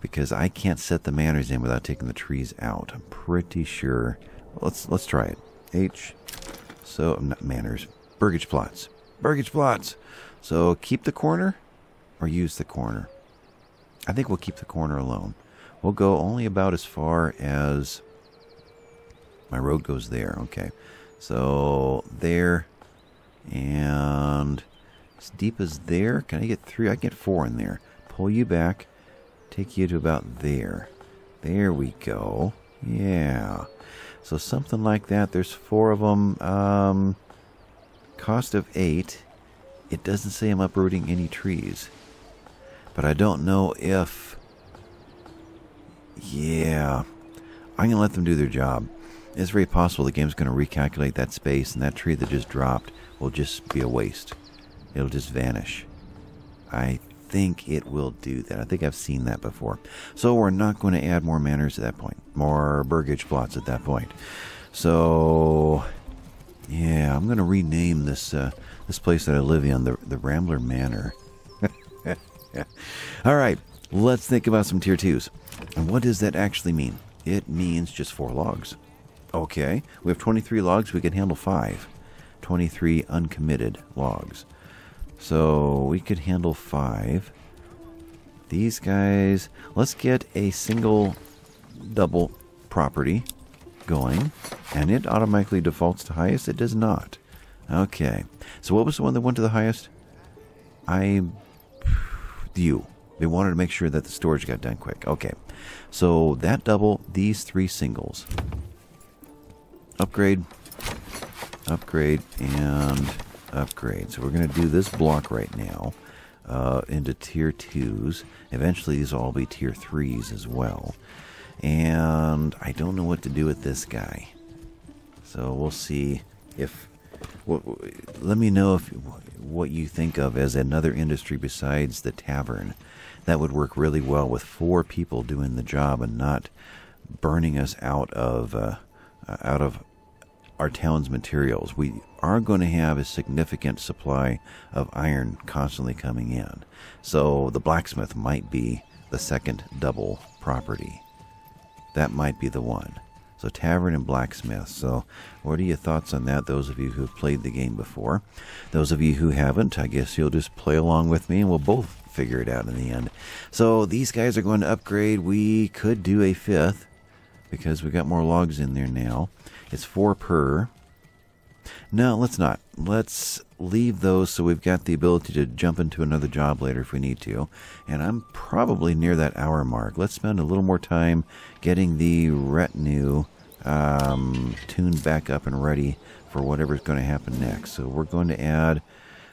because I can't set the manors in without taking the trees out. I'm pretty sure. Let's let's try it. H. So um, not manors. Burgage plots. Burgage plots. So keep the corner or use the corner. I think we'll keep the corner alone. We'll go only about as far as my road goes there. Okay. So there and as deep as there. Can I get three? I can get four in there. Pull you back. Take you to about there. There we go. Yeah. So something like that. There's four of them. Um, cost of eight. It doesn't say I'm uprooting any trees. But I don't know if... Yeah. I'm going to let them do their job. It's very possible the game's going to recalculate that space and that tree that just dropped will just be a waste. It'll just vanish. I think it will do that. I think I've seen that before. So we're not going to add more manors at that point, more burgage plots at that point. So yeah, I'm going to rename this uh, this place that I live in the the Rambler Manor. *laughs* All right, let's think about some tier twos. And what does that actually mean? It means just four logs. Okay, we have 23 logs. We can handle five. 23 uncommitted logs. So we could handle five. These guys, let's get a single double property going. And it automatically defaults to highest. It does not. Okay. So what was the one that went to the highest? I... You. They wanted to make sure that the storage got done quick. Okay. So that double, these three singles. Upgrade. Upgrade. And upgrade. So we're going to do this block right now uh, into tier 2s. Eventually these will all be tier 3s as well. And I don't know what to do with this guy. So we'll see if... Let me know if what you think of as another industry besides the tavern. That would work really well with four people doing the job and not burning us out of uh, out of our town's materials. We are going to have a significant supply of iron constantly coming in. So the blacksmith might be the second double property. That might be the one. So tavern and blacksmith. So what are your thoughts on that? Those of you who've played the game before, those of you who haven't, I guess you'll just play along with me, and we'll both figure it out in the end. So these guys are going to upgrade. We could do a fifth because we got more logs in there now. It's four per. No, let's not. Let's leave those so we've got the ability to jump into another job later if we need to. And I'm probably near that hour mark. Let's spend a little more time getting the retinue um, tuned back up and ready for whatever's going to happen next. So we're going to add,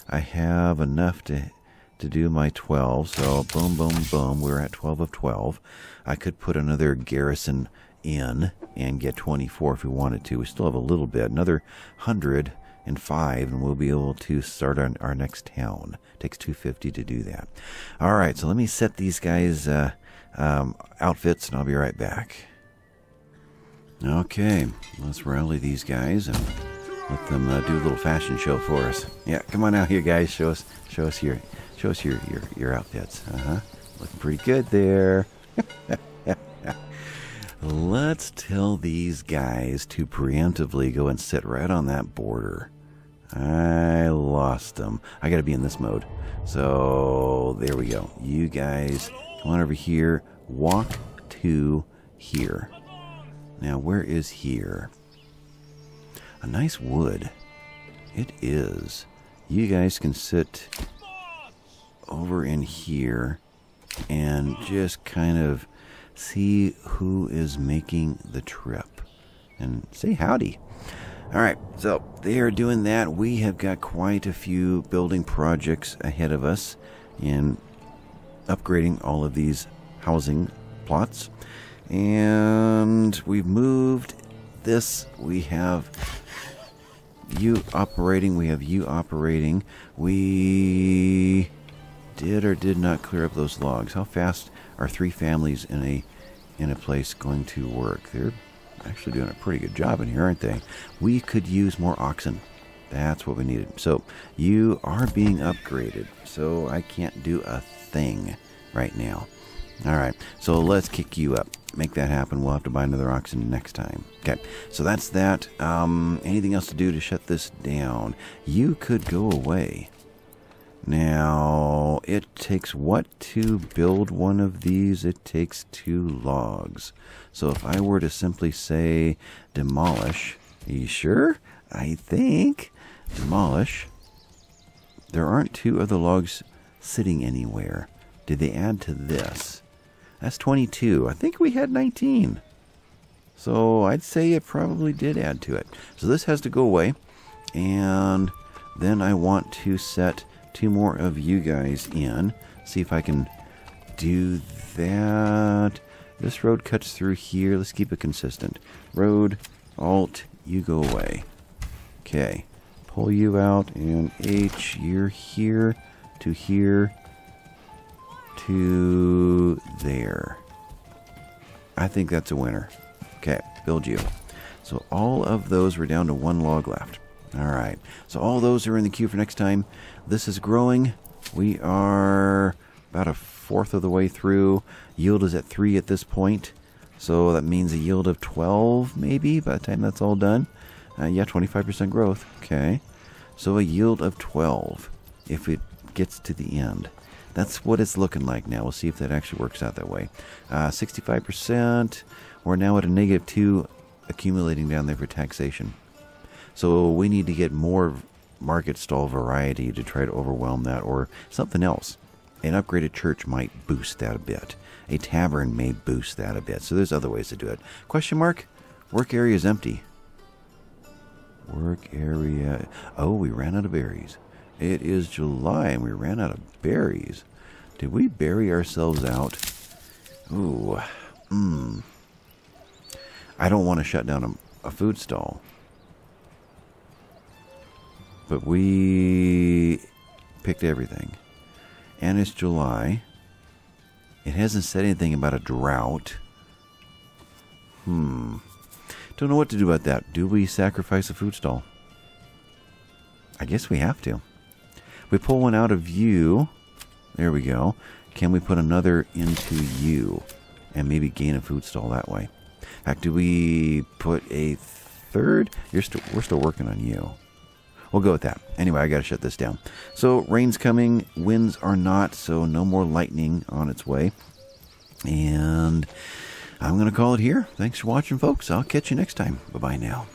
I have enough to to do my 12. So boom, boom, boom. We're at 12 of 12. I could put another garrison in and get 24 if we wanted to. We still have a little bit, another 105, and we'll be able to start our, our next town. It takes 250 to do that. All right, so let me set these guys' uh, um, outfits, and I'll be right back. Okay, let's rally these guys and let them uh, do a little fashion show for us. Yeah, come on out here, guys. Show us, show us your, show us your your, your outfits. Uh huh. Looking pretty good there. *laughs* Let's tell these guys to preemptively go and sit right on that border. I lost them. I got to be in this mode. So there we go. You guys come on over here. Walk to here. Now, where is here? A nice wood. It is. You guys can sit over in here and just kind of see who is making the trip and say howdy. All right, so they are doing that. We have got quite a few building projects ahead of us in upgrading all of these housing plots. And we've moved this. We have you operating. We have you operating. We did or did not clear up those logs. How fast are three families in a in a place going to work? They're actually doing a pretty good job in here, aren't they? We could use more oxen. That's what we needed. So you are being upgraded. So I can't do a thing right now. All right. So let's kick you up. Make that happen. We'll have to buy another oxen next time. Okay. So that's that. Um, anything else to do to shut this down? You could go away. Now, it takes what to build one of these? It takes two logs. So if I were to simply say demolish, are you sure? I think demolish. There aren't two other logs sitting anywhere. Did they add to this? That's 22. I think we had 19. So I'd say it probably did add to it. So this has to go away. And then I want to set two more of you guys in. See if I can do that. This road cuts through here. Let's keep it consistent. Road, Alt, you go away. Okay. Pull you out, and H, you're here to here to there. I think that's a winner. Okay, build you. So all of those were down to one log left. All right. So all those are in the queue for next time. This is growing. We are about a fourth of the way through. Yield is at 3 at this point. So that means a yield of 12 maybe by the time that's all done. Uh, yeah, 25% growth. Okay. So a yield of 12 if it gets to the end. That's what it's looking like now. We'll see if that actually works out that way. Uh, 65%. We're now at a negative 2 accumulating down there for taxation. So we need to get more market stall variety to try to overwhelm that or something else. An upgraded church might boost that a bit. A tavern may boost that a bit. So there's other ways to do it. Question mark? Work area is empty. Work area. Oh, we ran out of berries. It is July and we ran out of berries. Did we bury ourselves out? Ooh. Mmm. I don't want to shut down a, a food stall. But we picked everything. And it's July. It hasn't said anything about a drought. Hmm. Don't know what to do about that. Do we sacrifice a food stall? I guess we have to. We pull one out of you. There we go. Can we put another into you? And maybe gain a food stall that way? In fact, do we put a third? You're still we're still working on you. We'll go with that. Anyway, I got to shut this down. So rain's coming, winds are not, so no more lightning on its way. And I'm to call it here. Thanks for watching, folks. I'll catch you next time. Bye bye now.